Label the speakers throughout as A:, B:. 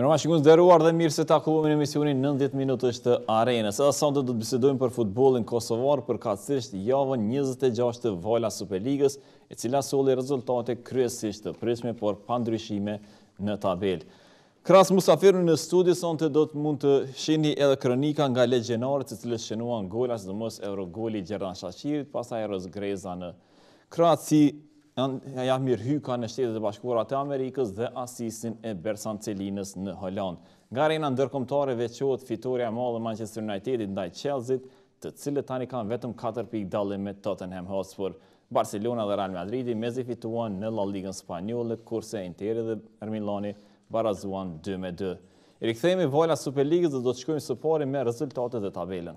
A: Mirëmbrëma shikues të nderuar dhe mirë se takohemi në emisionin 90 minutësh të Arenës. Edhe sonte do të bisedojmë për futbollin kosovar përkatësisht javën 26 të Vala Superligës, e cila solli rezultate kryesisht të pritshme, por pa ndryshime në tabelë. Krahas musafirëve në studio, sonte do të mund të shihni edhe kronika nga legjionarët të cilët shënuan gola, sidomos eurogoli i Xherdan Shaqirit, pastaj Eros Grezda në Kroaci, Jahmir Hyka në Shtetet e Bashkuara të Amerikës dhe asistin e Bersant Celinës në Holandë. Nga arena ndërkombëtare veçohet fitorja e madhe e Manchester Unitedit ndaj Chelseat, të cilët tani kanë vetëm 4 pikë dallim me Tottenham Hotspur. Barcelona dhe Real Madridi mezi fituan në La Ligën spanjolle, kurse Interi dhe Milani barazuan 2 me 2. I rikthehemi Vala Superligës dhe do të shkojmë së pari me rezultatet dhe tabelën.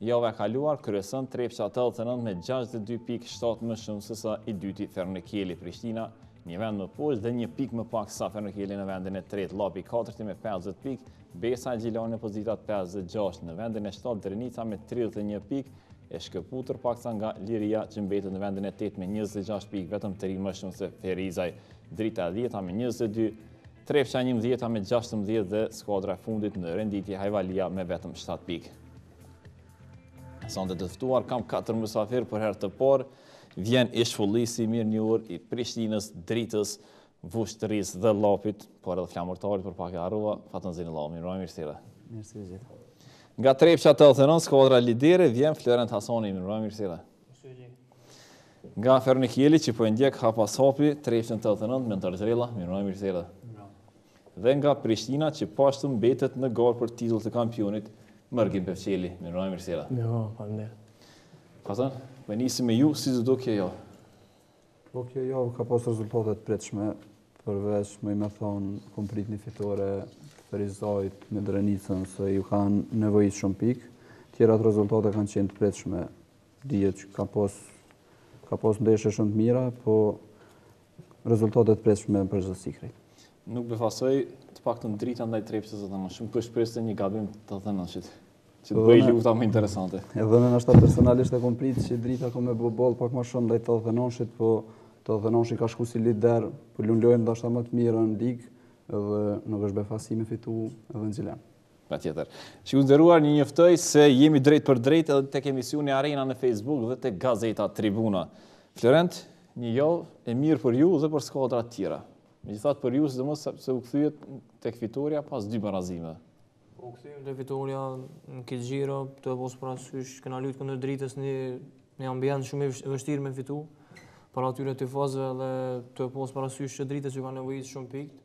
A: Java e kaluar, kryeson Trepça tetëdhjetë e nëntë me gjashtëdhjetë e dy pikë, shtatë më shumë se sa i dyti Feronikeli. Prishtina, një vend më poshtë dhe një pikë më pak se sa Feronikeli në vendin e tretë. Llapi i katërti me pesëdhjetë pikë, Besa e Gjilani në pozitat pesë dhe gjashtë. Në vendin e shtatë, Drenica me tridhjetë e një pikë, e shkëputur paksa nga Liria që mbetet në vendin e 8 me 26 pikë, vetëm tri më shumë se Ferizaj, Drita e 10-ta me 22, Trepça e 11-ta me 16 dhe skuadra e fundit në renditje Hajvalia me vetëm 7 pikë. Sonte të ftuar, kam 4 mysafirë për herë të parë, vjen ish-futbollisti i mirënjohur i Prishtinës, Dritës, Vushtrrisë dhe Llapit, por edhe Flamurtarit për pak e harrova, Faton Zejnullahu, mirëmbrëma, mirë se erdhe.
B: Mirë se ju
A: gjeta. Nga Trepça 89, skuadra lidere, vjen Florent Hasani, mirëmbrëma, mirë se erdhe. Nga Feronikeli që po e ndjek hap pas hapi Trepçën 89, Mentor Zhdrella, mirëmbrëma, mirë se erdhe. Dhe nga Prishtina që po ashtu mbetet në garë për titull të kampionit, Mërgim Pefqeli. Mirë mbrëma, mirë se erdhe.
B: Mirë mbrëma,
A: faleminderit. Faton, po me nisi me ju, si t'u duk kjo javë?
C: Po kjo javë ka pas rezultate të pritshme, përveç muj me thonë, kom prit një fitore të Ferizajt me Drenicën, se iu kanë nevojit shumë pikë. Tjerat rezultate kanë qenë të pritshme, edhe pse ka pas, ka pas ndeshje shumë të mira, po rezultate të pritshme pothuajse krejt.
A: Nuk befasoi të paktën Drita ndaj Trepçës 89 shumë përshpres të një gabim të 89 që të bëhet lufta më interesante.
C: Edhe unë kështu personalisht e kom pritë që Drita ka me bo bolë pak më shumë ndaj 89-shit, po 89-shi ka shku si lider, po lun lojën dhe ashtë më të mirë në ligë dhe nuk është befasi me fitu edhe në
A: Gjilan. Patjetër. Shikues të nderuar, ju njoftoj se jemi drejtpërdrejt edhe tek emisioni Arena në Facebook dhe tek gazeta Tribuna. Florent, një javë e mirë për ju dhe për skuadra të tjera. Megjithatë për ju sidomos sepse u kthyet tek fitorja pas dy barazimeve.
B: U kthyem te fitorja në këtë xhiro, tu e pas parasysh kena luajtur kundër Dritës në një ambient shumë i vështirë me fitu para atyre tifozëve dhe tu e pas parasysh që Dritës iu kanë nevojit shumë
D: pikët.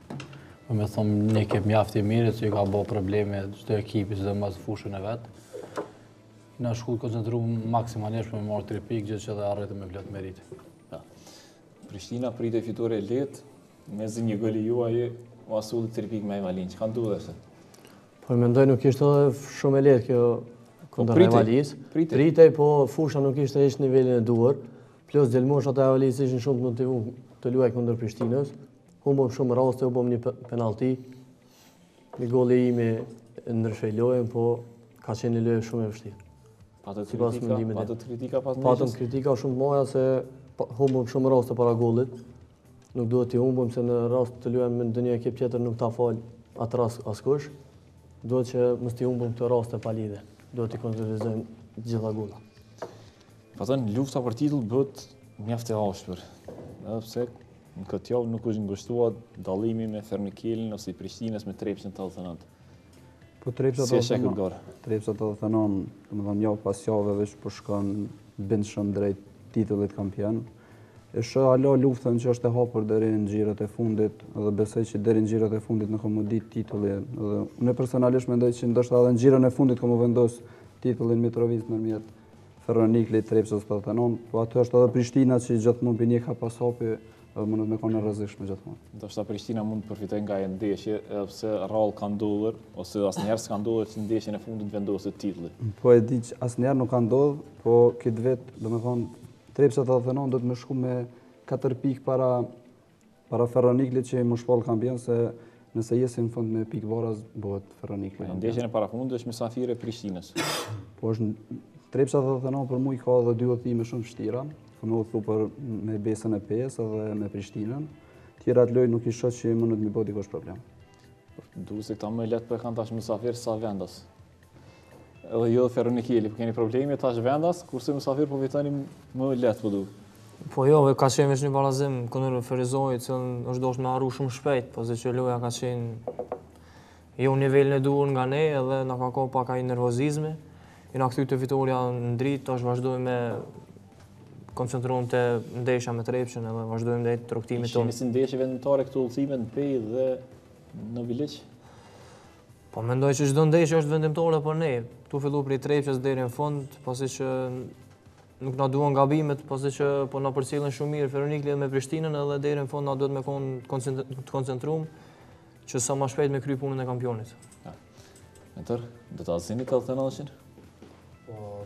D: Domethënë, një ekip mjaft i mirë që i ka bo probleme çdo ekipi sidomos në fushën e vet. Kena shku të koncentrum maksimalisht me marrë tri pikë, gjë që edhe arritëm me plot meritë.
A: Po. Prishtina pritej fitore e lehtë, mezi një gol i juaji, ua solli tri pikë me Hajvalinë, çka ndodhi se?
B: Po, mendoj nuk ishte dhe shumë e lehtë kjo kundër po, Hajvalisë. Pritej. Pritej, po fusha nuk ishte në nivelin e duhur, plus djelmoshat e Hajvalisë ishin shumë të motivum të luajnë kundër Prishtinës. Humbëm shumë raste, humbëm një penalti. Një gol i imi ndryshoi lojën, po ka qenë një lojë shumë e vështirë.
A: Patët kritika, patët kritika pas
B: ndeshjes. Patëm kritika shumë moja se humbëm shumë raste para golit. Nuk duhet t'i humbëm se në rast të luajmë me ndonjë ekip tjetër nuk ta fal atë rast askush. Duhet që mos t'i humbëm këto raste pa lidhje. Duhet t'i konkretizojmë gjitha
A: golat. Faton, lufta për titull bëhet mjaft e ashpër. Edhe pse Në këtë javë nuk është ngushtuar dallimi me Feronikelin ose i Prishtinës me Trepçën 89.
C: Po Trepça si është këtë garë? Trepça 89, domethënë javë pas jave veç po shkon bindshëm drejt titullit kampion. E shoh hala luftën që është e hapur deri në xhirot e fundit dhe besoj që deri në xhirot e fundit nuk ka me u dit titulli dhe unë personalisht mendoj që ndoshta edhe në xhiron e fundit ka me u vendos titulli në Mitrovicë ndërmjet Feronikelit e Trepçës 89, po aty është edhe Prishtina që gjithmonë po ndjek hap pas hapi dhe mundet me kon e rrezikshme
A: gjithmonë. Ndoshta Prishtina mund të përfitojë nga ajo ndeshje, edhe pse rralë ka ndodhur, ose asnjëherë s'ka ndodhur që në ndeshjen e fundit vendoset titulli.
C: Po e di që asnjëherë nuk ka ndodhur, po këtë vit, domethënë, Trepça 89 duhet me shku me 4 pikë para Para Feronikelit që me u shpallë kampion se nëse jesin në fund me pikë baraz, bëhet
A: Feronikeli. Në ndeshjen e parafundit është mysafir e Prishtinës.
C: Po është Trepça 89 për mu i ka edhe dy udhëtime shumë të vështira, ku me u thu për me Besën e Pejës dhe me Prishtinën. Tjerat lojë nuk i shoh që munet me i bo dikush problem.
A: Duket se këta më lehtë po e kanë tash mysafir sa vendas. Edhe ju, Feronikeli, po keni probleme tash vendas, kurse mysafir po fitoni më lehtë po duket.
B: Po jo, ka qenë veç një barazim kundër Ferizajt, që është dasht me harru shumë shpejt, pasi që loja ka qenë jo në nivelin e duhur nga ne, edhe na ka kap pak nervozizmi, jena kthy te fitorja në Dritë, tash vazhdojmë koncentruar te ndeshja me Trepçën edhe vazhdojmë drejt rrugëtimit
A: tonë. I shihni si ndeshje vendimtare këto udhëtime në Pejë dhe në viliqë?
B: Po mendoj që çdo ndeshje është vendimtore për ne. Tu fillu prej Trepçës deri në fund, pasi që nuk na duhen gabimet, pasi që po na përcjellin shumë mirë Feronikeli me Prishtinën edhe deri në fund na duhet me kon të koncentruar që sa më shpejt me kry punën e kampionit. Ja.
A: Mentor, do ta zini 89-shin?
D: Po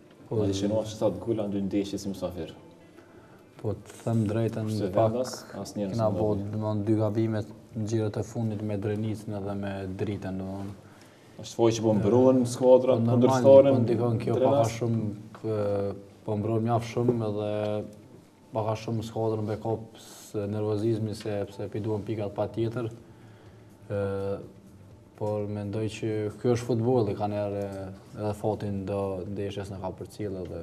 D: Po të, shënuar që thot Gula në
A: dy ndeshje si mësafir.
D: Po të them drejtën pak, kena bo në dy gabime në xhirot e fundit me Drenicën edhe me Dritën.
A: Është loj që po mbrojnë skuadrat, po ndërstorin,
D: po ndikon kjo pak a shumë, po mbrojnë mjaft shumë edhe Pak a shumë skuadrën me kap nervozizmi sepse p'i duam pikat patjetër. Por mendoj që ky është futbolli, kanjëherë edhe fati n'do ndeshje s'na ka përcjell. Edhe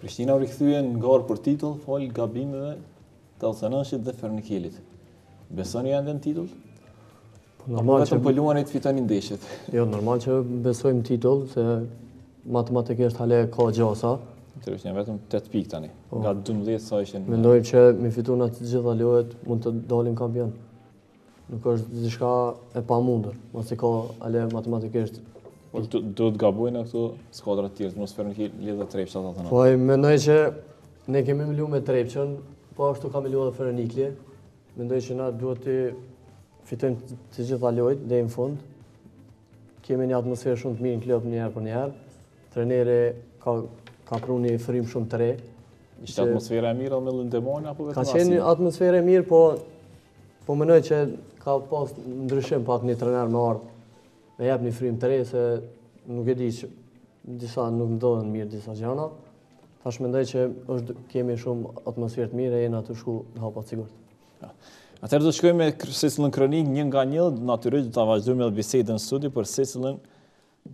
A: Prishtina u rikthye në garë për titull, falë gabimeve të Alcenashit dhe Feronikelit. Besoni ende në titull? Apo vetëm po luani të fitoni ndeshjet.
E: Jo, normal që besojmë në titull, se matematikisht hala ka gjasa.
A: Tek është vetëm 8 pikë tani, po. nga 12 sa ishin...
E: Mendoj që me i fitu ne të gjitha lojët, mund të dalim kampion. Nuk është diçka e pamundur, masi ka hala matematikisht.
A: Po, do të gabojnë këto skuadrat tjera, mos Feronikeli dhe Trepça të të
E: në. Po, mendoj që ne kemi me lu me Trepçën, po ashtu ka me lu edhe Feronikeli, Mendoj që na duhet t'i fitojmë të gjitha lojët deri në fund. Kemi një atmosferë shumë të mirë në klub njëherë për njëherë. Trajneri ka, ka pru një frymë shumë të re.
A: Ishte atmosfera e mirë dhe me lëndemojnë apo vetëm
E: Ka qenë atmosfera e mirë, po po mendoj që ka pas ndryshim pak një trajner me ardhë. Me jap një frymë të re, se nuk e di që disa nuk ndodhen mirë disa gjana. Tash mendoj që është kemi shumë atmosferë të mirë e jena tu shku në hapa të
A: sigurt. Atëherë do të shkojmë me secilën kronikë një nga një, natyrisht do ta vazhdojmë edhe bisedën në studio për secilën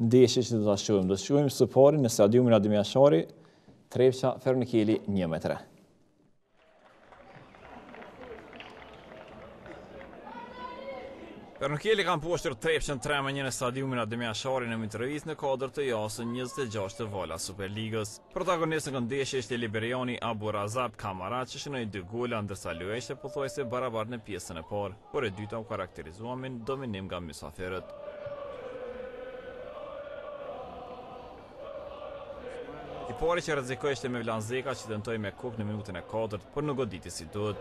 A: ndeshje që do ta shohim. Do të shkojmë së pari në stadiumin Adem Jashari, Trepça Feronikeli 1 me 3. Feronikeli ka mposhtur Trepçën 3 me 1 në stadiumin Adem Jashari në Mitrovicë në kuadër të javës së 26 të Vala Superligës. Protagonist në këtë ndeshje ishte liberiani Abu Razak Kamara që shënoi dy gola ndërsa loja ishte pothuajse e barabartë në pjesën e parë, por e dyta u karakterizua me dominim nga mysafirët. I pari që rrezikoi ishte Mevlan Zeka që tentoi me kokë në minutën e katërt, por nuk goditi si duhet.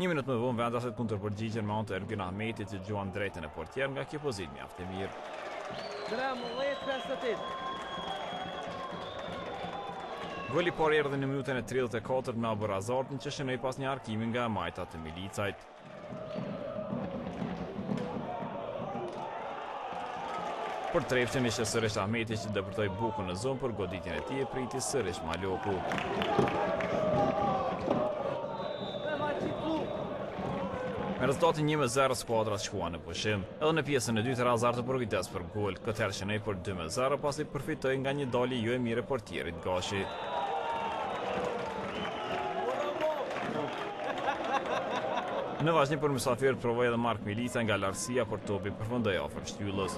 A: Një minutë më vonë vendasit kundërpërgjigjen me anë të Ergyn Ahmetit që gjuan drejt e në portier nga kjo pozitë mjaft e mirë. Grem, lejtë për së të Goli i parë erdhi në minutën e 34 me Abu Razakun që shënoi pas një harkimi nga e majta të Milicajt. Për Trepçën ishte sërish Ahmeti që depërtoi bukur në zonë por goditjen e tij e priti sërish Maloku. Me rezultatin 1-0 skuadrat shkuan në pushim. Edhe në pjesën e dytë Razart u përkujdes për gol, këtë herë shënoi për 2-0 pasi përfitoi nga një dalje jo e mirë e portierit Gashi. Në vazhdim për mysafirët provoi edhe Mark Milica nga largësia, por topi përfundoi afër shtyllës.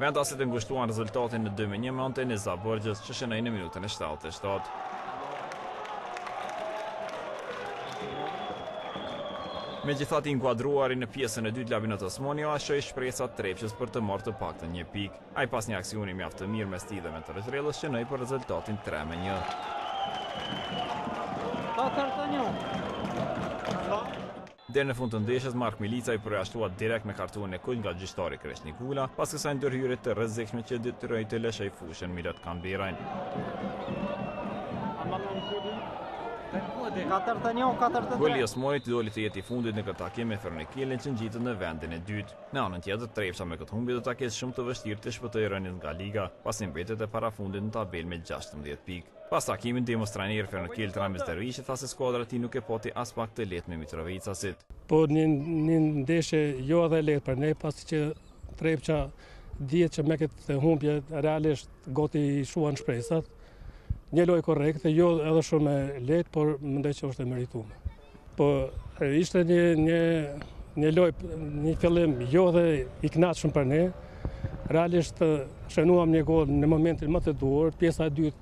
A: Vendasit e ngushtuan rezultatin në 2-1 me anë të Zabërgjës që shënoi në minutën e 77. Megjithatë i inkuadruari në pjesën e dytë Labinot Osmani ia shoi shpresat Trepçës për të marrë të paktën një pikë. Ai pas një aksioni mjaft të mirë mes tij dhe Meterit Relës shënoi për rezultatin tre me një. Deri në fund të ndeshjes Mark Milica u përjashtua direkt me kartonin e kuq nga gjyqtari Kreshnik Vula pas kësaj ndërhyrje të rrezikshme që e detyroi të lëshojë fushën Milot Kamberajn. Goli i Osmanit doli të jetë i fundit në këtë takim me Feronikelin që ngjitet në vendin e dytë. Në anën tjetër, Trepça me këtë humbje do ta ketë shumë të vështirë të shpëtojë rënies nga liga, pasi mbetet e parafundit në tabelë me 16 pikë. Pas takimit, ndihmëstrajneri i Feronikelit Ramiz Dervishi tha se skuadra e tij nuk e pati aspak të lehtë me Mitrovicasit.
F: Po një ndeshje jo edhe e lehtë për ne, pasi që Trepça dihet që me këtë humbje realisht gati i shuan shpresat. Një lojë korrekte, jo edhe shumë e lehtë, por mendoj që është e meritume. Po ishte një një një lojë një fillim jo dhe i kënaqshëm për ne. Realisht shënuam një gol në momentin më të duhur, pjesa e dytë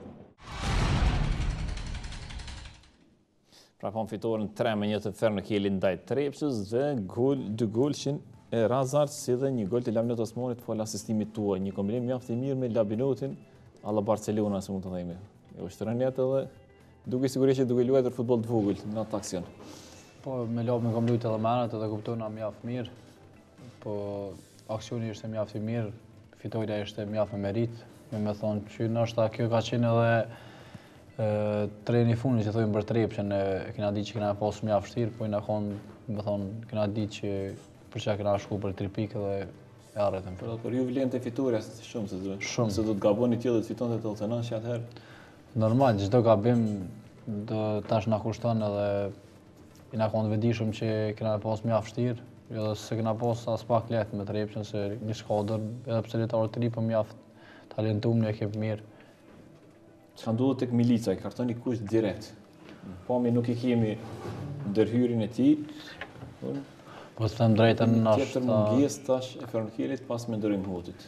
A: Pra pamë fitorën 3 me 1 të Feronikelit ndaj Trepçës dhe gol, dy golëshin e Razartit si dhe një gol të Labinot Osmanit pas asistimit tuaj. Një kombinim mjaft i mirë me Labinotin alla Barcelona, si mund të themi. E është rënjët edhe duke sigurisht që duke luajt dhe futbol të vogël në atë aksion.
D: Po, me Labin kom lujtë edhe menet edhe kuptohna mjaft mirë. Po, aksioni ishte mjaft i mirë, fitorja ishte mjaft me merit, me me thanë që në është ta kjo ka qenë edhe treni i fundit që thujmë për Trepçën kena ditë që kena pasë mjaft shtirë, po jena konë, me thanë, kena ditë që për që kena shku për tri pikë dhe e arritëm.
A: Për, për ju vlen fitorja se shumë se zërë,
D: shumë.
A: se do të gabon i tjilë dhe të fiton të të të nënë që atëherë.
D: Normal, çdo gabim, do tash na kushton edhe Kena qenë të vetëdijshëm që kena me e pas mjaft vështirë, edhe s'e kena pas aspak lehtë me Trepçën se një skuadër, edhe pse lojtarë të ri, po mjaft të talentum, një ekip i mirë.
A: Çka ndodhi tek Milica, ai kartoni i kuq direkt? Po mirë nuk i kemi ndërhyrjen e tij.
D: Po të them drejtën, është
A: tjetër mungesë tash e Kronkirit pas Mendurim Hotit.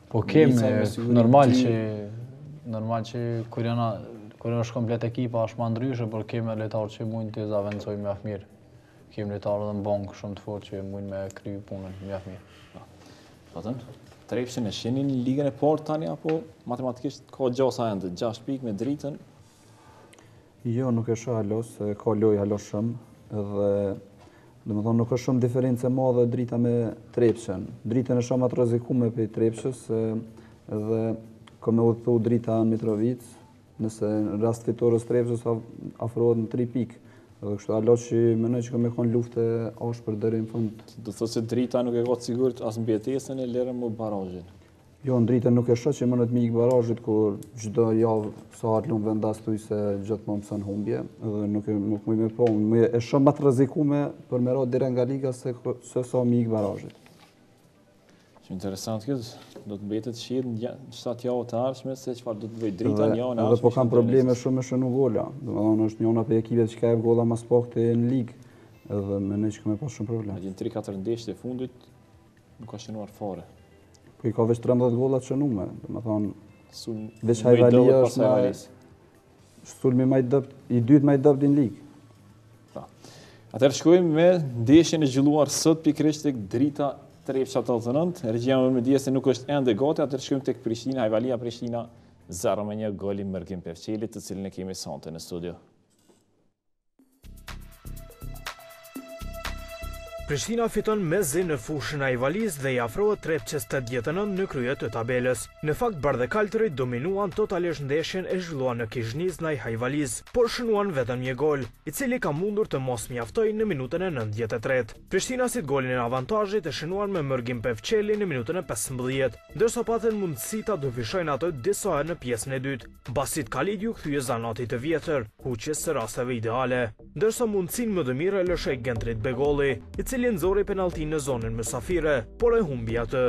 D: Po kemi, normal që, normal që kur jena, kur asht komplet ekipa asht ma ndryshe, por kemi lojtarë që mund të zavendsojnë mjaft mirë. Kemi lojtarë dhe në bankë shumë të fort që mund me kry punën mjaft mirë.
A: Po, po atëherë, Trepçën e shihni në ligën e partë tani, apo matematikisht ka gjasa ende, 6 pikë me Dritën,
C: Jo, nuk e shoh hala, se ka lojë hala shumë, dhe domethanë nuk është shumë diferencë e madhe Drita me Trepçën. Dritën e shoh ma të rrezikume prej Trepçës, dhe ka me udhëtu Drita në Mitrovicë, nëse në rast fitores Trepça afrohet në tri pikë. Dhe kështu hala që menoj që ka me konë luftë e ashpër deri në fund.
A: Do të thotë se Drita nuk e ka të sigurt as mbijetesën e lëre më barazhin.
C: Jo, Dritën nuk e shoh që mundet m'i ikë barazhit, kur çdo javë sa herë lun vendas thuajse gjithmonë pëson humbje, dhe nuk më i me po, e shoh ma të rrezikume për me ra direkt nga liga se sa m'i ikë barazhit.
A: Qenka interesante kjo, do të mbetet të shihet në shtatë javët e ardhshme, se çfarë do të bëjë Drita një anë
C: arshme. Dhe po kanë probleme shumë me shënu gola, domethanë është njana prej ekipeve që ka gola ma së paku në ligë, dhe menoj që ka me pas shumë probleme.
A: Në 3-4 ndeshjet e fundit, Nuk ka shënuar fare.
C: Po i ka veç 13 gola të shënume, domethanë, veç Hajvalia është ma e... Sulmi ma i dobët, i dyti ma i dobët në ligë.
A: Po. Atëherë shkojmë me ndeshjen e zhvilluar sot pikërisht te Drita Trepça tetë nëntë. Regjia më mesazhon se nuk është ende gati, atëherë shkojmë tek Prishtina, Hajvalia Prishtina, 0 me një goli i Mërgim Pefqelit të cilin e kemi sonte në studio.
G: Prishtina fiton mezi në fushën e Hajvalisë dhe i afrohet Trepçës 89 në krye të tabelës. Në fakt, bardhekaltërit dominuan totalisht ndeshjen e zhvilluar në Kishnicë ndaj Hajvalisë, por shënuan vetëm një gol, i cili ka mundur të mos mjaftojë në minutën e nëntëdhjetë e tretë. Prishtinasit golin e avantazhit e shënuan me Mërgim Pefqelin në minutën e pesëmbëdhjetë, ndërsa patën mundësi ta dyfishojnë atë disa herë në pjesën e dytë. Basit Kalid iu kthye zanatit të vjetër, huqjes së rasteve ideale, ndërsa mundësinë më të mirë e lëshoi Gentrit Begolli, i cili nxori penalltinë në zonën mysafire, por e humbi atë.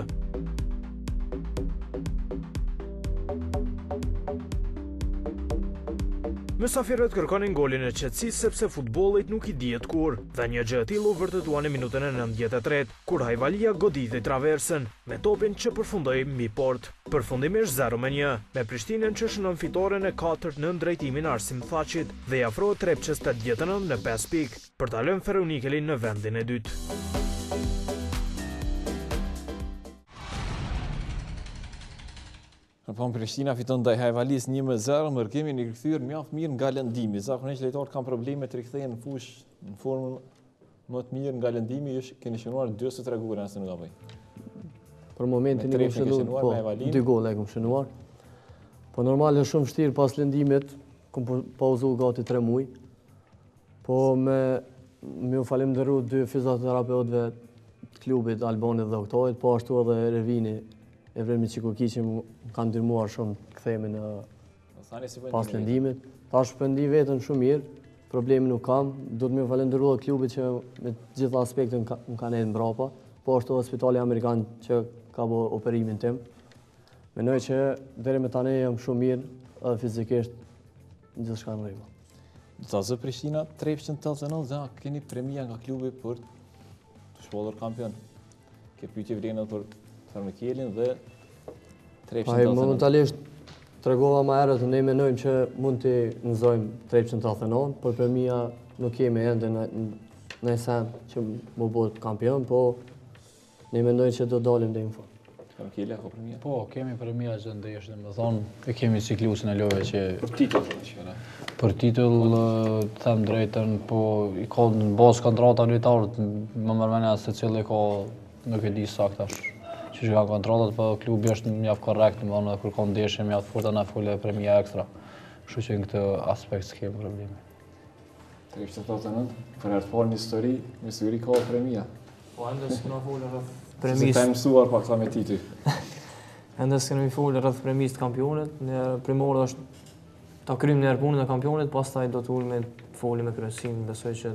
G: Mysafirët kërkonin golin e qetësisë sepse futbollit nuk i dihet kurrë, dhe një gjë e tillë u vërtetua në minutën e 93. Kur Hajvalia goditi traversën me topin që përfundoi mbi portë. Përfundimisht zero me një, me Prishtinën që shënon fitoren e katërt nën drejtimin Arsim Thaçit dhe i afrohet Trepçës tetëdhjetë e nëntë në pesë pikë, për ta lënë Ferronikelin në vendin e dytë.
A: Në plan Prishtina fiton ndaj Hajvalisë 1 me 0, Mërgimi i kthyer mjaft mirë nga lëndimi. Zakonisht lojtarët kanë probleme të rikthehen në fushë në formën më të mirë nga lëndimi, ju keni shënuar dy ose tre gole nëse nuk gaboj.
E: Për momentin i kemi shënuar po, me Hajvalinë. Dy gole i kemi shënuar. Po normal është shumë vështirë pas lëndimit, kam po pauzu gati 3 muaj. Po me iu falemnderu dy fizioterapeutëve të klubit Albonit dhe Oktojit, po ashtu edhe Revini, Evremi Qikoki që më kanë ndihmuar shumë të kthehem pas lëndimit. Tash po ndi veten shumë mirë, probleme nuk kam. Duhet me iu falenderu edhe klubit që me të gjitha aspektet më kanë nejt mbrapa, po ashtu edhe Spitali Amerikan që ka bo operimin tim. Menoj që deri më tani jam shumë mirë edhe fizikisht Gjithçka në rregull.
A: Do ta zë Prishtina Trepçën 89 dhe keni premia nga klubi për t'u shpallur kampion. Kjo pyetje vlen për Ferronikelin dhe Trepçën
E: 89. Po momentalisht tregova më herët ne menojmë që mund ta nxojmë Trepçën 89, por premia nuk kemi ende naj sen që me u bo kampion, po Ne mendojmë se do dalim deri në
A: fund. Ferronikeli a ka premia?
D: Po, kemi premia çdo ndeshje, domethonë, e kemi ciklusin e lojëve që...
A: Për titull, për që këna?
D: Për titull, të them drejtën, po, i kanë në bazë kontrata lojtarët, më mërmenja secili i ka, nuk e di saktë tash qysh i ka kontratat, po klubi është mjaft korrekt, edhe kur ka ndeshje mjaft t'forta na fal edhe premia ekstra. Kështu që në këtë aspekt
A: s'ka probleme. Trepça tetëdhjetë e nëntë, për herë të parë në histori, me siguri ka dhe premia.
B: Po, ende s'kena folë rreth
A: premisë. S'jeni të mësuar paksa me
B: tituj. Ende s'kena folë rreth premisë të kampionit, primare është ta krymë njëherë punën e kampionit, pastaj do të ulemi me folë me kryesinë, besoj që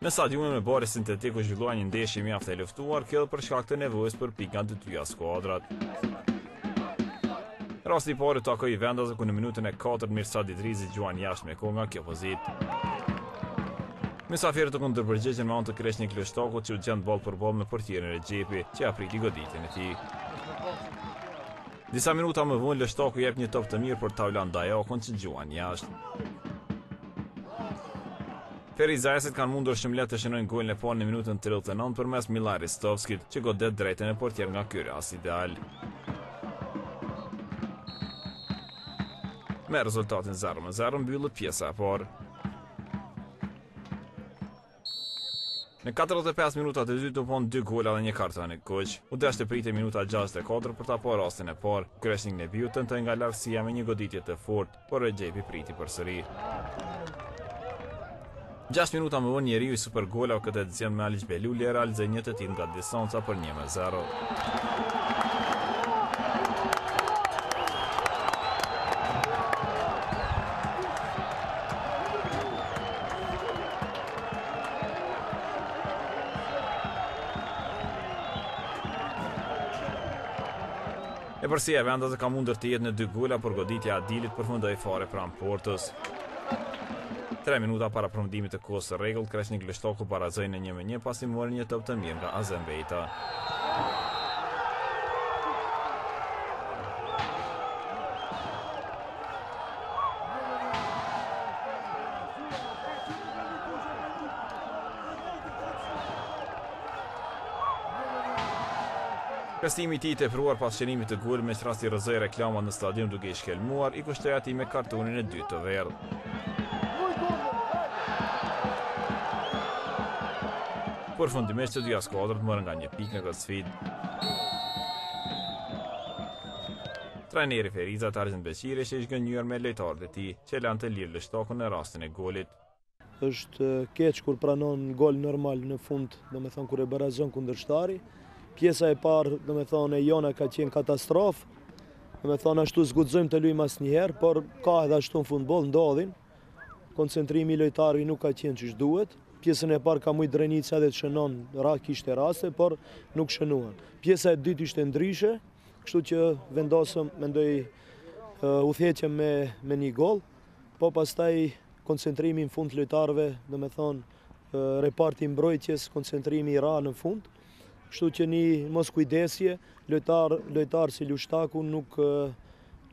A: Në stadiumin me bar sintetik u zhvillua një ndeshje mjaft e luftuar, kjo edhe për shkak të nevojës për pikë nga të dyja skuadrat. Rasti i parë u takoi vendasve ku në minutën e 4 Mirsad Idrizi gjuan jashtë me kokë nga kjo pozitë. Mysafirët u kundërpërgjigjën me anë të Kreshnik Lushtakut që u gjend ballë për ballë me portierin Rexhepi, që ia priti goditjen e tij. Disa minuta më vonë, Lushtaku jep një top të mirë për Taulant Dajakun që gjuan jashtë. Ferizajasit kanë mundur shumë lehtë të shënojnë golin e parë në minutën tridhjetë e nëntë përmes Mila Ristovskit, që godet drejt e në portier nga ky rast ideal. me rezultatin 0-0 mbyllet pjesa e parë. Në 45 minutat e dytë u panë 2 gola dhe një karton e kuq. U desh të pritet minuta 64 për ta parë rastin e parë. Kreshnik Nebihu tentoi nga largësia me një goditje të fortë. Por Rexhepi priti përsëri. Gjashtë minuta më vonë njeriu i supergolave këtë edicion Mevlan Adili e realizoi një të tillë nga distanca për 1-0. Epërsia e vendasve ka mundur të jetë në dy gola, por goditja e Adilit përfundoi fare pranë portës. Tre minuta para përfundimit të kohës së rregullt, Kreshnik Lushtaku barazoi në një me një pasi mori një top të mirë nga Azem Bejta. Festimi i tij i tepruar pas shënimit të golit, me ç'rast i rrëzoi reklamat në stadium duke i shkelmuar, i kushtoi atij me kartonin e dytë të verdhë. Përfundimisht të dyja skuadrat morën nga një pikë në këtë sfidë. Trajneri Ferizat Arjen Beqiri që ishtë gënjyër me lejtarët e ti, që lanë të lirë Lushtakun në rastin e golit.
H: Është keq kur pranon gol normal në fund, domethonë kur e barazon kundërshtari. Pjesa e parë, domethonë, e jona ka qenë katastrofë. Domethonë, ashtu s'guxojmë të lujmë asnjëherë, por ka edhe ashtu në futboll, ndodhin. Koncentrimi i lojtarëve nuk ka qenë qysh duhet. Pjesën e parë ka mujtë drenica edhe të shënon, ra, kishte raste, por nuk shënuan. Pjesa e dytë ishte ndryshe, kështu që vendosëm, mendoj, uh, udhëheqëm me, me një gol, po pastaj Koncentrimi në fund të lojtarëve, domethonë, reparti i mbrojtjes, koncentrimi i ra në fund. Kështu që një moskujdesje, lojtarë lojtar si Lushtaku nuk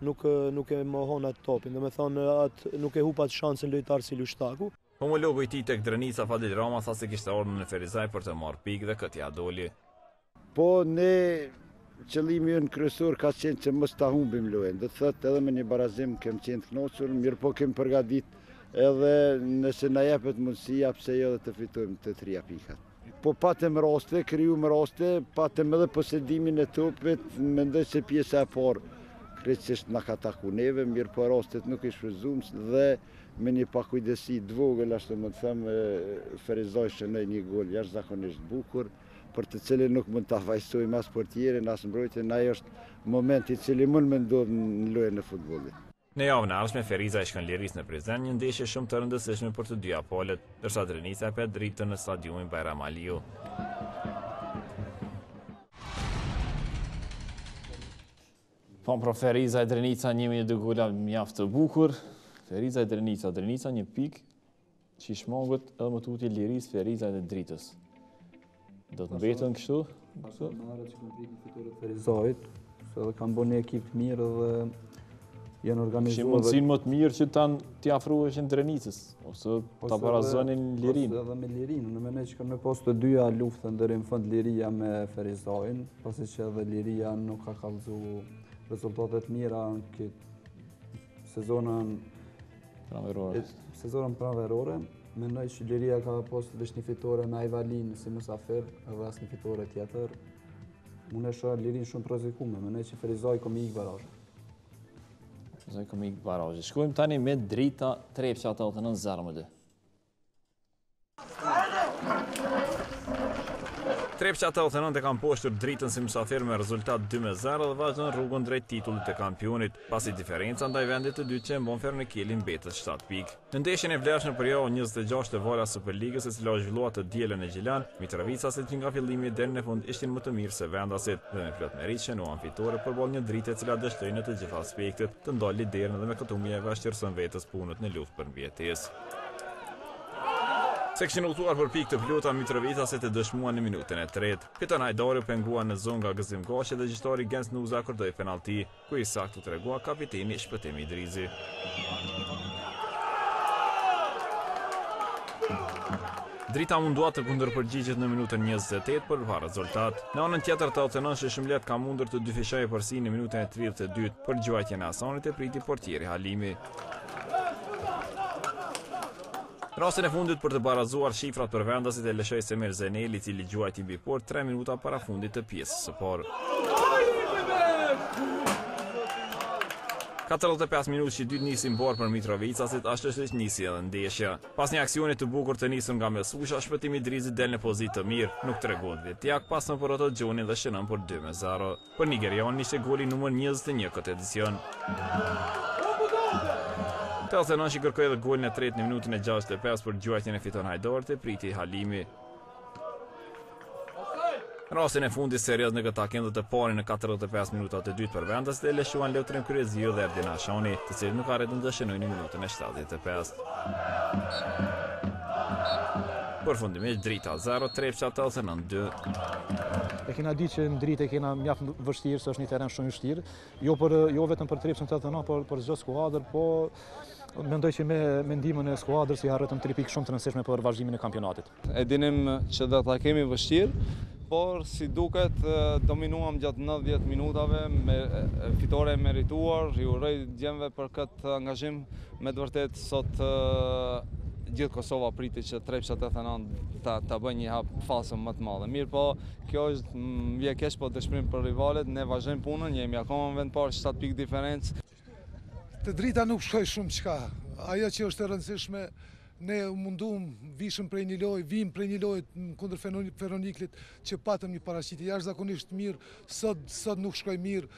H: nuk nuk e mohon atë topin. Domethonë, atë nuk e hup at shansën lojtar si Lushtaku.
A: Homologu i tij tek Drenica, Fadil Rama, tha se kishte ardhur në Ferizaj për të marrë pikë dhe këtë ia doli.
I: Po ne qëllimi ynë kryesor ka qenë që mos ta humbim lojën. Do të thotë edhe me një barazim kemi qenë të kënaqur, mirëpo kemi përgatit edhe nëse na jepet mundësia pse jo dhe të fitojmë të trija pikët. Po patëm raste, krijuam raste, patëm edhe posedimin e topit, mendoj se pjesa e parë krejtësisht na ka taku neve, mirëpo rastet nuk i shfrytëzuam dhe me një pakujdesi të vogël ashtu me thënë Ferizaj shënoi një gol jashtëzakonisht bukur. për të cilin nuk mund të fajsojmë as portierin, as mbrojtjen, është moment i cili mund me ndodhë në lojën e futbolit.
A: Në javën e ardhshme, Ferizaj i shkon Lirisë në Prizren, në ndeshje shumë të rëndësishme për të dyja palët, ndërsa Drenica e pret Dritën në stadiumin Bajram Aliu. Po pra Ferizaj Drenica një minut dy gola mjaft të bukur. Ferizaj Drenica, Drenica një pikë Që i shmanget edhe më tutje Lirisë, Ferizajt dhe Dritës. Do të mbeten kështu?
C: Pasha marrë që kemi pritë një fitore të Ferizajt, se edhe kanë bo një ekip të mirë dhe janë organizuar.
A: Kishin mundësinë më të mirë që t'i afroheshin Drenicës, ose ta
C: barazonin
A: Lirinë.
C: Ose edhe me Lirinë, mendoj që kanë me pasë të dyja luftën deri në fund Liria me Ferizajn, pasi që edhe Liria nuk ka kallëzu rezultate të mira në këtë
A: sezonin
C: Pranverore. Sezonin pranverore, mendoj që Liria ka pas veç një fitore me Hajvalinë si mysafir edhe asnjë fitore tjetër. Unë e shoh Lirinë shumë t'rrezikume, mendoj që Ferizaj kom i ikë
A: barajë. Ferizaj kom i ikë barajë. Shkojmë tani me Drita Trepça 89 zero me dy. Trepça 89 e ka mposhtur Dritën si mysafir me rezultat 2-0 dhe vazhdon rrugën drejt titullit të kampionit, pasi diferenca ndaj vendit të dytë që e mban Feronikeli mbetet 7 pikë. Në ndeshjen e vlefshme për javën e 26 të Vala Superligës e cila u zhvillua të dielën në Gjilan, mitrovicasit që nga fillimi deri në fund ishin më të mirë se vendasit dhe me plot meritë shënuan fitore përballë një Drite e cila dështoi në të gjitha aspektet të ndalë liderin dhe me këtë humbje ia vështirëson vetes punët në luftë për mbijetesë. Se kishin udhëtuar për pikë të plota, mitrovicasit e dëshmuan në minutën e tretë. Fiton Hajdari u pengua në zonë nga Gëzim Gashi dhe gjyqtari Genc Nuza akordoi penallti, ku i saktë u tregua kapiteni Shpëtim Idrizi. Drita u mundua të kundërpërgjigjet në minutën 28, por pa rezultat. Në anën tjetër, 89-shi shumë lehtë ka mundur të dyfishojë epërsinë në minutën e 32, por gjuajtjen e Hasanit e priti portieri Halimi. Rastin e fundit për të barazuar shifrat për vendasit e lëshoi Semir Zeneli i cili gjuajti mbi portë 3 minuta para fundit të pjesës së parë. 45 minutëshi i dytë nisi mbarë për mitrovicasit, ashtu siç nisi edhe ndeshja. Pas një aksioni të bukur të nisur nga mesfusha, Shpëtim Idrizi del në pozitë të mirë, nuk tregohet vetjak, pason për Otto Johnin dhe shënon për 2-0. Për nigerianin ishte goli numër njëzet e një këtë edicion. Tetëdhjetenëntëshi kërkoi edhe golin e tretë në minutën e 65 por gjuajtjen e Fiton Hajdarit e priti Halimi. Rastin e fundit serioz në këtë takim dhe të parin në 45 minutat e dytë për vendasit e lëshuan Leutrim Kryeziu dhe Erdin Hashani, të cilët nuk arritën të shënojnë në minutën e 75. Përfundimisht Drita zero Trepça tetëdhjetë e nëntë dy.
J: E kena ditë që në Dritë e kena mjaft vështirë, se është një teren shumë i vështirë, jo për jo vetëm për Trepçën tetëdhjetë e nëntë, por për çdo skuadër, po mendoj që me me ndihmën e skuadrës i arritëm tri pikë shumë të rëndësishme për vazhdimin e kampionatit.
K: E dinim që do ta kemi vështirë, por si duket dominuam gjatë nëntëdhjetë minutave një fitore e merituar, i uroj djemve për këtë angazhim Me të vërtetë sot gjithë Kosova priti që Trepça 89 të bëjë një hap fals më të madhe. Mirëpo, kjo është më vjen keq po dëshpërim për rivalët, ne vazhdojmë punën, jemi akoma në vend të parë, 7 pikë diferencë.
L: Te Drita nuk shkoi shumëçka, ajo që është e rëndësishme, ne mundum, vishim prej një loje, vijmë prej një loje kundër Feronikelit, që patëm një paraqitje jashtëzakonisht mirë, sot nuk shkoi mirë,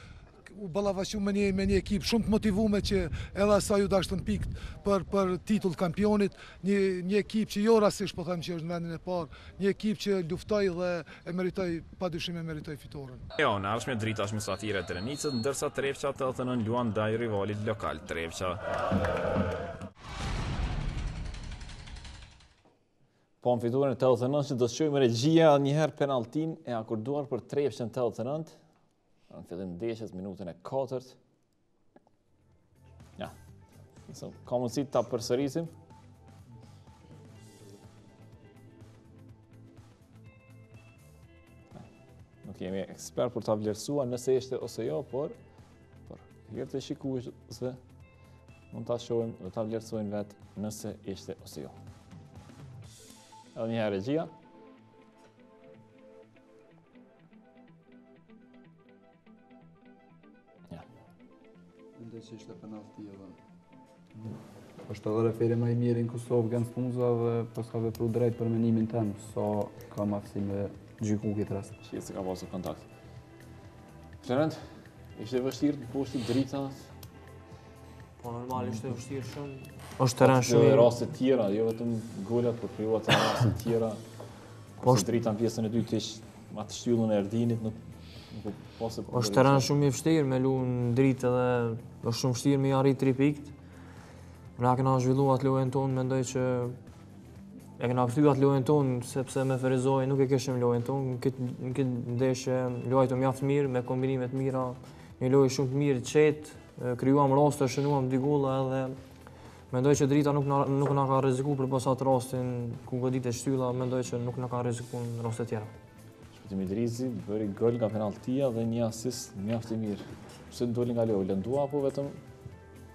L: u ballafaqum me një me një ekip shumë të motivuar që edhe asaj iu deshën pikët për për titull të kampionit, një një ekip që jo rastësisht po them që është në vendin e parë, një ekip që luftoi dhe e meritoi padyshim e meritoi fitoren.
A: Xhiron e ardhshme Drita është mysafir e Drenicës, ndërsa Trepça të hënën luan ndaj rivalit lokal Trepça. Po në fitoren e 89-shit do të lëshojë regjia njëherë penaltin e akorduar për Trepçën 89, Në fillim të ndeshjes minutën e katërt. Ja. Nëse ka mundësi ta përsërisim. Nuk jemi ekspertë për ta vlerësuar nëse ishte ose jo, por për hir të shikuesve mund ta shohin dhe ta vlerësojnë vetë nëse ishte ose jo. Edhe një herë regjia. Ja.
C: Mendoj se ishte penalti edhe. Është edhe referi më i mirë në Kosovë Genc Nuza dhe pra ka vepru drejt për mendimin tem, sa kam aftësi me gjyku këtë rast.
A: Që po se ka pasur kontakt. Florent, ishte vështirë të mposhtet Drita
B: Po normal është e vështirë shumë. Është terren i rëndë shumë.
A: Edhe raste të tjera, jo vetëm golat, por krijuam raste të tjera. Po edhe Drita në pjesën e dytë që ishte me atë shtyllën e Erdinit nuk nuk po se po.
B: Është terren shumë i vështirë me lu n'Dritë dhe është shumë vështirë me arrit 3 pikë. Na e kena zhvillu atë lojën tonë, mendoj që e kena përsërit atë lojën tonë sepse me Ferizaj nuk e kishim lojën tonë. Në këtë në këtë ndeshje luajtëm mjaft mirë me kombinime të mira. Një lojë shumë të mirë, çet, Krijuam raste, shënuam dy gola edhe mendoj që Drita nuk na nuk na ka rrezikuar përpos atë rastin ku u godit shtylla, mendoj që nuk na ka rrezikuar në raste të tjera.
A: Shpëtim Idrizi bëri gol nga penaltia dhe një asist mjaft i mirë. Pse doli nga loja, u lëndua apo vetëm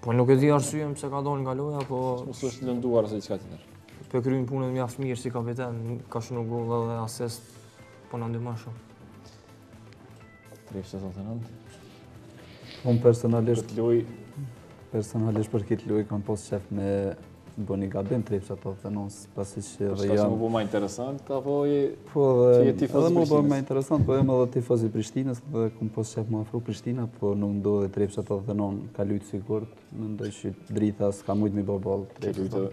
B: Po nuk e di arsyen pse ka doli nga loja, po
A: mos është lënduar ose diçka tjetër.
B: Po e kryen punën mjaft mirë si kapiten, ka shënu gol dhe asist, po na ndihmon shumë.
A: Trepça tetëdhetë e nëntë.
C: Unë personalisht
A: për lojë,
C: personalisht për këtë lojë, kam pasë qef me bo një gabim Trepça tetëdhetë e nënta, pasi që
A: edhe jam... Çka që me u bo ma interesant, apo je
C: po, tifoz i Prishtinës? Po, edhe me u bo ma interesant, po jam edhe tifoz i Prishtinës, dhe kem pasë qef me u afru Prishtina, po nuk ndodhi, Trepça tetëdhetë e nëntë, ka lujtë sigurt, mendoj që Drita s'ka mujtë me i bo ballë Trepça tetë.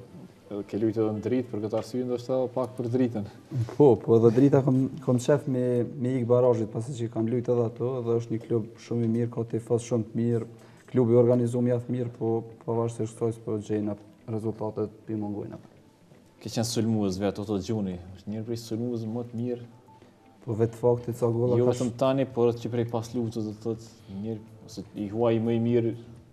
A: Edhe ke lujtë edhe në Dritë, për këtë arsye ndoshta edhe pak për Dritën.
C: Po, po edhe Drita kom, kom qef me, me ikë barazhit, pasi që kam lujtë edhe aty, edhe është një klub shumë i mirë, ka tifozë shumë të mirë, klub i organizu mjaft mirë, po pavarësisht... shkojnë punët rezultatet po i mungojnë atë.
A: Ke qenë sulmues vetë, Otto John, është njëri prej sulmuesve më të mirë.
C: Po vetë fakti sa gola...
A: Jo vetëm tani, por që prej pas luftës dhe deri tash njëri, ose i huaj më i mirë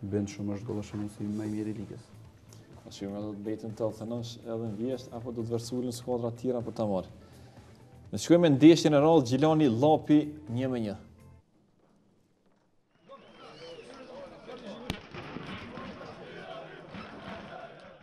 C: Bën shumë është golashënuesi më i mirë i ligës.
A: A thu do të mbetet te tetëdhetë e nënta edhe në vjeshtë, apo do të vërsulen skuadra tjera për ta marrë. Ne shkojmë në ndeshjen e radhës, Gjilani Llapi një me një.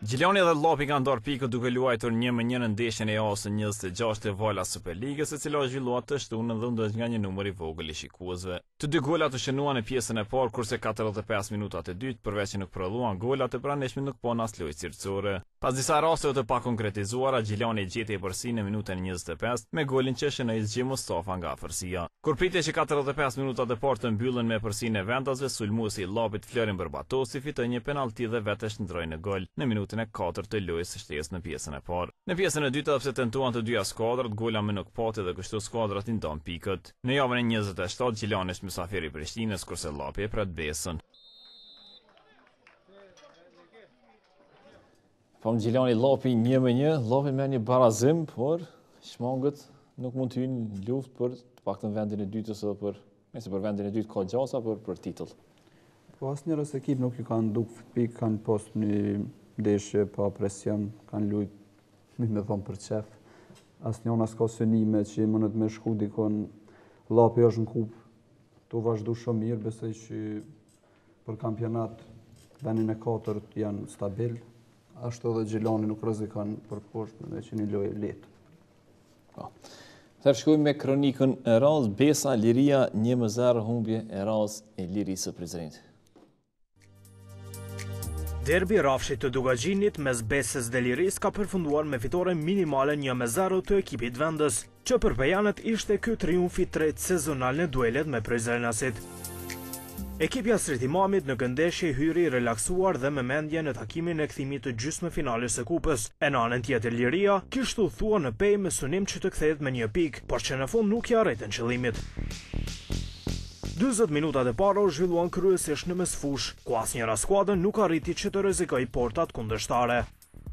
A: Gjilani dhe Llapi kanë ndarë pikët duke luajtur një me një në ndeshjen e javës së 26-të të Vala Superligës, e cila është zhvilluar të shtunën dhe ndjekur nga një numër i vogël i shikuesve. Të dy golat u shënuan në pjesën e parë, kurse katërdhjetë e pesë minutat e dytë, përveç që nuk prodhuan gola, të pranishmit nuk panë as lojë cilësore. Pas disa rasteve të pakonkretizuara, Gjilani e gjeti epërsinë në minutën e njëzet e pestë, me golin që e shënoi Zgjim Mustafa nga afërsia. Kur pritej që katërdhjetë e pesë minutat e parë të mbyllen me epërsinë e vendasve, sulmuesi i Llapit, Florin Berbatovci, fitoi një penallti dhe vetë e shndërroi në gol, në minutën e katërt të lojës shtesë në pjesën e parë. Në pjesën e dytë, edhe pse tentuan të dyja skuadrat, gola më nuk pati dhe kështu skuadrat i ndanë pikët. Në javën e njëzet e shtatë, Gjilani është mysafir i Prishtinës, kurse Llapi e pret Besën. Pamë Gjilani Llapi një me një, Llapi me një barazim, por shmangët nuk mund të hynë n'luftë për të paktën vendin e dytë ose për, nëse për vendin e dytë ka gjasa, për, për titull.
C: Po asnjërës ekip nuk i kanë duk fort pikë, kanë pas një ndeshje pa presion, kanë lujt, me thonë për qef, Asnjona s'ka synime që munet me shku dikun Llapi është n'kupë tu vazhdu shumë mirë besoj që për kampionat venin e katërt janë stabil ashtu edhe Gjilani nuk rrezikon përposht mendoj që ni lojë e lehtë
A: po Të shkojmë me kronikën e radhës, Besa, Liria, një me zero humbje e radhës e Lirisë së Prizrenit.
G: Derbi i rrafshit të Dukagjinit mes Besës dhe Lirisë ka përfunduar me fitore minimale 1-0 të ekipit vendës, që për Pejanët ishte ky triumfi i tretë sezonal në duelet me Prizrenasit. Ekipi i Asret Imamit në këtë ndeshje hyri i relaksuar dhe me mendje në takimin e kthimit të gjysmëfinales së kupës, e në anën tjetër Liria, kishte udhëtuar në Pejë me synim që të kthehet me një pikë, por që në fund nuk ia arritën qëllimit. Dyzet minutat e para u zhvilluan kryesisht në mesfushë, ku asnjëra skuadër nuk arriti që të rrezikojë portat kundërshtare.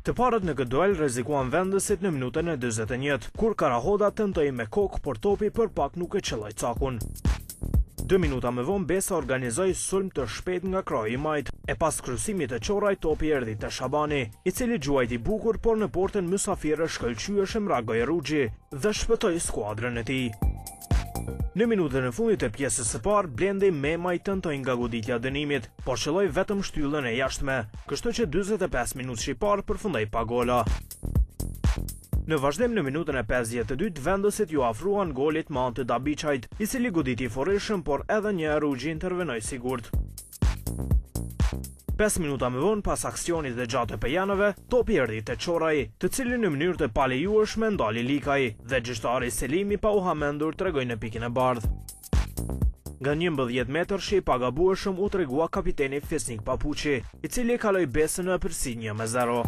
G: Të parët në këtë duel rrezikuan vendësit në minutën e dyzet e njëtë, kur Karahoda tentoi me kokë, por topi për pak nuk e qëlloi cakun. Dy minuta më vonë Besa organizoi sulm të shpejtë nga krahu i majtë, e pas krosimit të Çorrajt topi erdhi te Shabani, i cili gjuajti bukur, por në portën mysafire shkëlqyeshëm reagoi Ruxhi dhe shpëtoi skuadrën e tij. Në minutën e fundit të pjesës së parë, Blendi Memaj tentoi nga goditja e dënimit, por qëlloi vetëm shtyllën e jashtme, kështu që dyzet e pesë minutëshi i parë përfundoi pa gola. Në vazhdim në minutën e pesëdhjetë e dytë, vendësit iu afruan golit me anë të Dabiqajt, i cili goditi furrishëm, por edhe një herë Ruxhi intervenoi sigurt. Pesë minuta më vonë pas aksionit të gjatë të pejanëve, topi erdhi te Çorraj, të cilin në mënyrë të palejueshme ndali Likaj dhe gjyqtari Selimi pa u hamendur tregoi në pikën e bardhë. Nga 11 metërshi i pagabueshëm u tregua kapiteni Fisnik Papuqi, i cili e kaloi Besën në epërsi 1 me 0.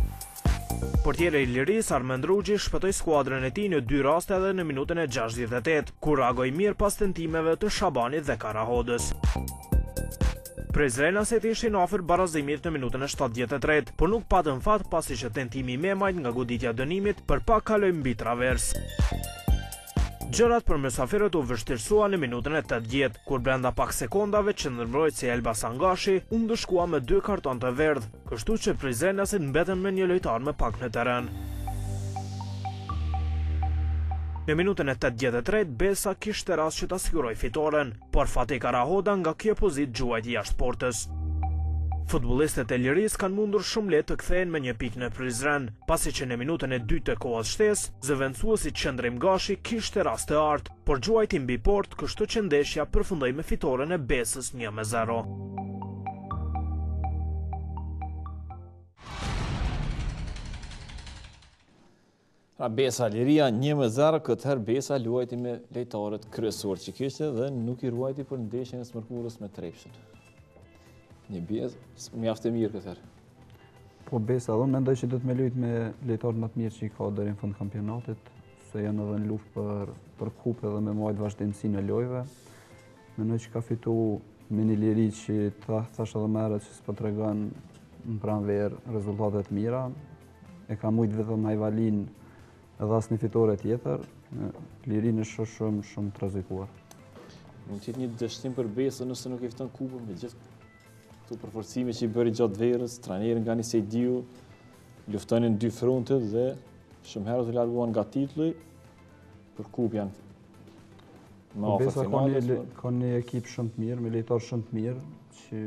G: Portieri i Lirisë, Armend Ruxhi, shpëtoi skuadrën e tij në dy raste edhe në minutën e gjashtëdhjetë e tetë, kur reagoi mirë pas tentimeve të Shabanit dhe Karahodës. Prizrenasit ishin afër barazimit në minutën e shtatëdhjetë e tretë, por nuk patën fat pasi që tentimi i Memajt nga goditja e dënimit për pak kaloi mbi traversë. Gjërat për mysafirët u vështirësuan në minutën e tetëdhjetë, kur brenda pak sekondave qendërmbrojtësi Elbasan Gashi u ndëshkua me dy kartonë të verdhë, kështu që prizrenasit mbetën me një lojtar më pak në terren. Në minutën e tetëdhjetë e tretë, Besa kishte rast që ta sigurojë fitoren. por Fatih Karahoda nga kjo pozitë gjuajti jashtë portës. Futbollistët e Lirisë kanë mundur shumë lehtë të kthehen me një pikë në Prizren, pasi që në minutën e dytë të kohës shtesë, zëvendësuesi Qëndrim Gashi kishte rast të artë, por gjuajti mbi portë, kështu që ndeshja përfundoi me fitoren e Besës 1 me 0.
A: Pra Besa Liria një me zero, këtë herë Besa luajti me lojtarët kryesorë që kishte dhe nuk i ruajti për ndeshjen e së mërkurës me Trepçën. Një Besë, mjaft e mirë këtë herë.
C: Po Besa, dhe mendoj që duhet me lujtë me lojtarët më të mirë që i ka deri n'fund kampionatit, se janë edhe në luftë për, për kupë dhe me majtë vazhdimësinë e lojëve. Mendoj që ka fitu me një Liri që ta thashë edhe ma herët që s'po tregon në pranverë rezultate të mira, e ka mujtë vetëm Hajvalinë edhe asnjë fitore tjetër, Lirinë e shoh shumë shumë të rrezikuar.
A: Mund të jetë një dështim për Besën nëse nuk e fiton kupën me gjithë ato përforcime që i bëri gjatë verës, trajnerin Gani Sejdiu, luftonin dy frontet dhe shumë herët u larguan nga titulli për kupë janë me
C: po,
A: afër finalit.
C: Besa ka një ekip shumë të mirë, me lojtarë shumë të mirë, që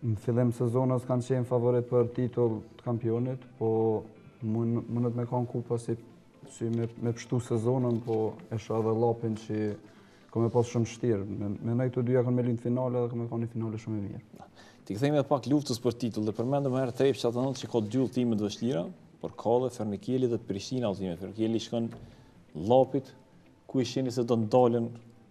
C: Në fillim sezonës kanë qenë favorit për titull të kampionit, po mundet me kanë kupa si, si me, me pshtu sezonën, po e shoh edhe Llapin që ka me pas shumë shtirë. Me, mendoj të dyja kanë me hi në finale dhe ka me kanë një finale shumë e mirë.
A: T'i kthehemi edhe pak luftës për titull dhe përmendëm herët Trepça tetëdhjetë e nëntë që ka dy udhëtime të vështira, por ka edhe Feronikeli dhe Prishtina udhëtime. Feronikeli i shkon Llapit, ku i shihni se do ndalen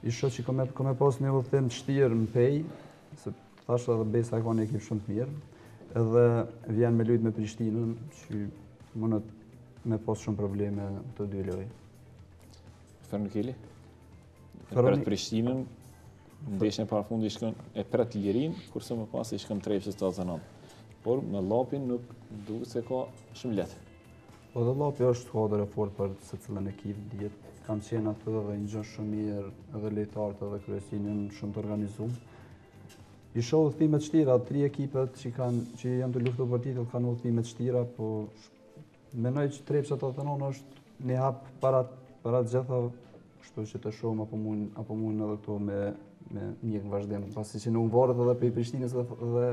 A: I shoh që ka me,
C: ka me pas një udhëtim të shtirë në Pejë, se thashë edhe Besa e ka një ekip shumë të mirë, edhe vjen me lujtë me Prishtinën, që mundet me pas shumë probleme te dy lojët.
A: Feronikeli? E pret Prishtinën, ndeshjen e parafundit shkon e pret Lirinë, kurse më pas i shkon Trepçës tetëdhjetë e nëntë. Por me Llapin nuk duket se ka shumë lehtë.
C: Po dhe Llapi është skuadër e fortë për secilin ekip dihet. Kam qenë aty dhe i njoh shumë mirë edhe lojtarët edhe kryesinë janë shumë të organizum. I shoh udhëtime të shtira, tri ekipet që, kanë, që janë tu luftu për titull kanë udhëtime të shtira, po mendoj që Trepça tetëdhjetë e nëntë është një hap para, para të gjithave, kështu që të shohim a po mund, a po mund edhe këto me, me ndjekë në vazhdim. Pasi që nuk varet edhe prej Prishtinës dhe, dhe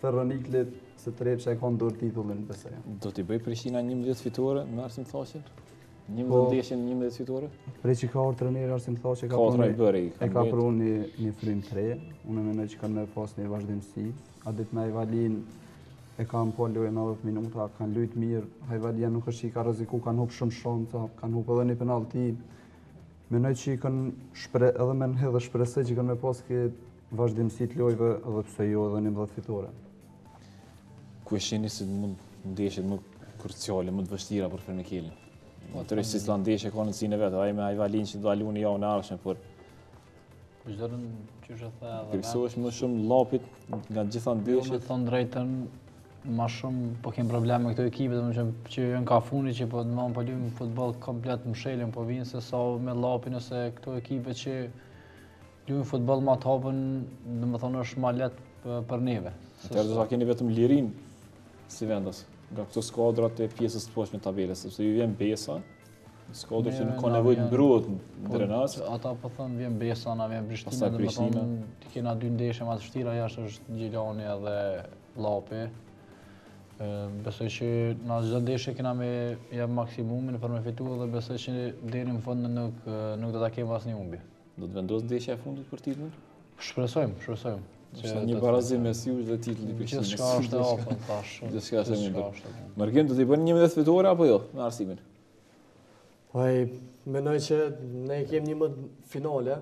C: Feronikelit se Trepça e ka në dorë titullin besoj.
A: Do t'i bëj Prishtina 11 fitore me Arsim Thaqin? 11
C: po,
A: ndeshje në 11 fitore?
C: Prej që ka ardh trajneri Arsim Thaqi ka
A: pruni
C: e ka pruni një frymë të re. Unë mendoj që kanë me pas një vazhdimësi. Atë ditë me Hajvalinë e kam pa lojën 90 minuta, kanë lujtë mirë. Hajvalia nuk është që i ka rreziku, kanë hupë shumë shanca, kanë hupë edhe një penalti. Mendoj që i kanë edhe mendoj edhe shpresoj që kanë me pas këtë vazhdimësi të lojëve edhe pse jo edhe njëmbëdhjetë fitore.
A: Ku e shihni se mund ndeshjet më kruciale, më të vështira për Feronikelin? Më të vështirë secila ndeshje ka rëndësinë e vet, ai me Hajvalinë që do ta luani javën e ardhshme, por...
D: Pëzërën që shë the edhe...
A: Për kësaj është më shumë Llapit nga gjitha ndeshjet...
D: Jo me thonë drejten, ma shumë po kemë probleme me këto ekipe, domethënë që që janë ka funi që po domethënë po luajnë futboll komplet mshelun, po vinë se sa me Llapin ose këto ekipe që... luajnë futboll më të hapun, domethënë është më lehtë për neve.
A: Atëherë do ta keni vetëm Lirinë si vendas nga këto skuadra të pjesës të poshtme të tabelës, sepse ju vjen Besa, skuadra që nuk ka nevojë të mbrohet në,
D: po,
A: Drenas.
D: Ata po thom vjen Besa, na vjen Prishtina, domethënë t'i kena dy ndeshje më të vështira jashtë është Gjilani edhe Llapi. Besoj që në çdo ndeshje kena me dhanë maksimumin për me fitu dhe besoj që deri në fund nuk, nuk do të kemë asnjë humbje.
A: Do të vendosë ndeshja e fundit për titullin?
D: Shpresojmë, shpresojmë.
A: Që është një barazim mes jush dhe titulli për Prishtinën.
D: Gjithçka është e aftë tash.
A: Gjithçka është e
D: mundur.
A: Mërgim, do t'i bëni 11 fitore apo jo me Arsimin?
E: Paj, mendoj që ne kemi njëmbëdhjetë finale.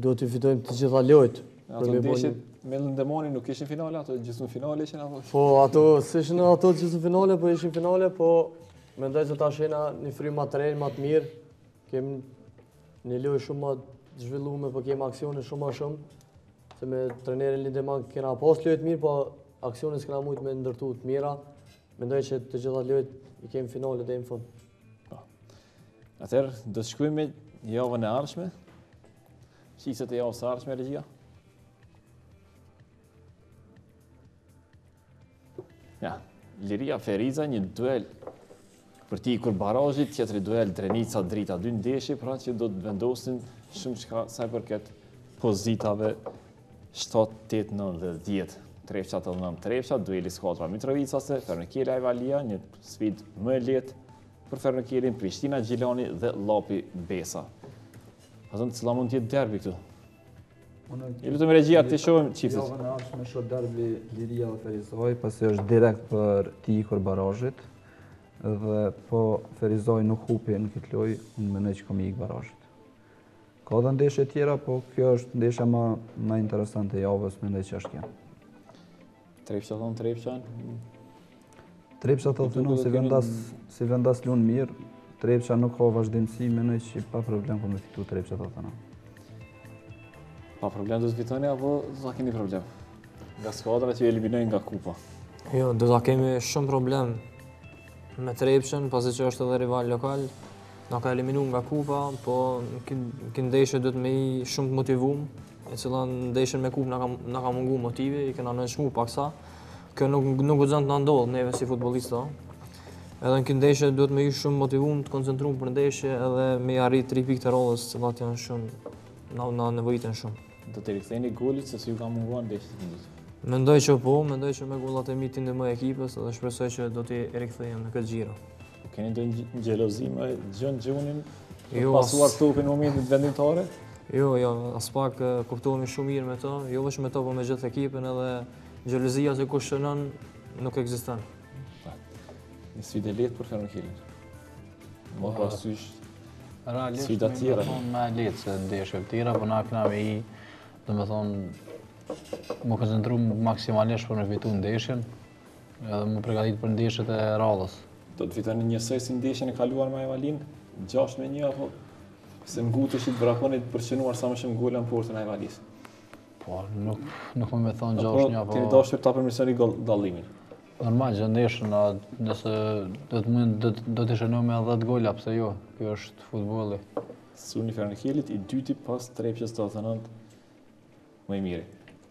E: Do t'i fitojmë të gjitha lojët.
A: Ato ndeshjet me Lindemann nuk ishin finale, ato gjysmëfinale ishin ato.
E: Po, ato s'ishin ato gjysmëfinale, po ishin finale, po mendoj që tash jena në frymë ma të re, ma të mirë. Kemi një lojë shumë ma të zhvillume, po kemi aksione shumë ma shumë. Se me trenerin Lindemann kena pas lojë të mirë, po aksione s'kena mujtë me ndërtu të mira. Mendoj që të gjitha lojët i kemi finale deri në fund. Po.
A: Atëherë, do të shikojmë javën e ardhshme? Çiftet e javës së ardhshme, regjia? Ja, Liria Ferizaj një duel për t'i ikur barazhit, tjetri duel Drenica Drita, dy ndeshje pra që do të vendosin shumë çka sa i përket pozitave 7, 8, 9 dhe 10. Trepça 89 Trepça, dueli i skuadrave mitrovicase, Feronikeli Hajvalia, një sfidë më e lehtë për Feronikelin, Prishtina Gjilani dhe Llapi Besa. Atëherë cila mund të jetë derbi këtu? I lutem regjia të shohim çiftet.
C: Jo, mendoj është derbi Liria dhe Ferizaj, pasi është direkt për t'i ikur barazhit, dhe po Ferizaj nuk hupi në këtë lojë, unë mendoj që ka me i ikë barazhit. Ka dhe ndeshje tjera, po kjo është ndeshja ma, ma interesant e javës mendoj që është kjo.
A: Trepça 89,
C: Trepça. Trepça 89 si vendas, si vendas lun mirë. Trepça nuk ka vazhdimësi, mendoj që pa problem për me fitu Trepça 89.
A: Pa problem do të fitoni apo do të keni problem? Nga skuadra që ju eliminoi nga kupa.
B: Jo, do të kemi shumë problem me Trepçën, pasi që është edhe rival lokal. Na ka eliminuar nga kupa, po në këtë ndeshje duhet me hi shumë të motivuar. e cila në ndeshjen në Kupë na ka na ka munguar motivi, i kena nënçmu paksa. Kjo nuk nuk guxon të na ndodhë neve si futbollistë. Edhe në këtë ndeshje duhet me hi shumë të motivuar, të koncentruar për ndeshje edhe me arrit 3 pikë të radhës, të cilat janë shumë na na nevojiten shumë.
A: Do t'i riktheheni golit se siç ju ka munguar ndeshjet e fundit.
B: Mendoj që po, mendoj që me golat e mi t'i ndihmoj ekipës dhe shpresoj që do t'i rikthehem në këtë xhiro.
A: A keni ndonjë xhelozi me gjënë gjunin të
B: jo,
A: pasuar të topin më mirë në
B: vendintore? Jo, jo, aspak kuptohemi shumë mirë me to, jo veç me to, po me gjithë ekipin edhe xhelozia që kush shënon nuk ekziston.
A: Një sfidë e lehtë për Feronikelin. Më
D: po,
A: pasysh,
D: realisht,
A: sfida tjera.
D: Me thonë ma e lehtë se ndeshjet tjera, po na kena me hi, domethonë, m'u koncentru maksimalisht për me fitu ndeshjen, Edhe m'u përgatit për ndeshjet e radhës.
A: Do të fitoni njësoj si ndeshjen e kaluar me Ajvalin, 6 me 1 apo se ngutë është i brakonit për qënuar sa më shumë gola në portën e Ajvalis.
D: Po, nuk, nuk muj me thonë 6 një,
A: apo... Sido është ta përmirësoni goldallimin.
D: Normal, çdo ndeshje, a, nëse do të mund, do, do të shënojmë 10 gola, pse jo, kjo është futboli.
A: Suni Feronikelit, i dyti pas Trepçës 89, më i miri.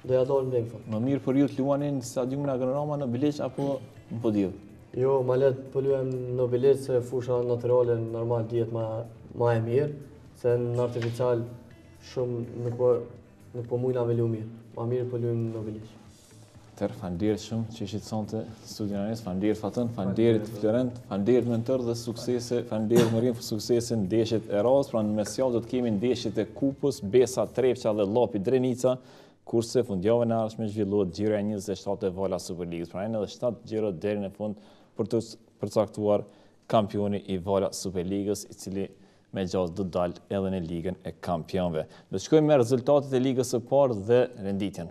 E: Do ja dojnë dhe
A: më Më mirë për ju të luani në stadiumin Agron Rama në Obiliq apo në Podujevë?
E: Jo, ma lehtë po lujmë n'Obiliq se fusha natyrale normal dihet ma, ma e mirë, se në artificial shumë nuk po, nuk po mujna me lu mirë. Ma mirë po lujmë n'Obiliq.
A: Tër, faleminderit shumë që ishit sonte në studion e, faleminderit Faton, faleminderit Florent, faleminderit Mentor dhe suksese. Faleminderit Morim për suksese n'ndeshjet e radhës. Pra në mesjavë do të kemi ndeshjet e Kupës, Besa, Trepça dhe Llapi Drenica, kurse fundjavën e ardhshme zhvillohet xhiroja e 27 e Vala Superligës. Pra janë edhe 7 xhiro deri në fund për t'u përcaktuar kampioni i Vala Superligës, i cili me gjasë do të dalë edhe në ligën e kampionëve. Do të shkojmë me rezultatet e ligës së parë dhe renditjen.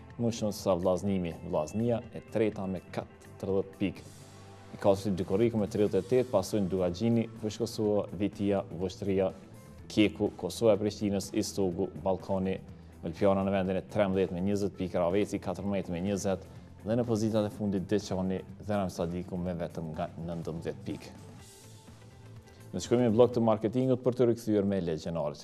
A: Më shumë sesa Vllaznimi, Vllaznia e treta me 40 pikë. I katërti Dy Korriku me 38, pasojnë Dukagjini, Fushë Kosova, Vitia, Vushtrria, KEK-u, Kosova e Prishtinës, Istogu, Ballkani, Ulpiana në vendin e 13 me 20 pikë, Rahoveci 14 me 20, dhe në pozitat e fundit Deçani dhe Ramiz Sadiku me vetëm nga 19 pikë. Ne shkojmë në një blok të marketingut për t'u rikthyer me legjionarët.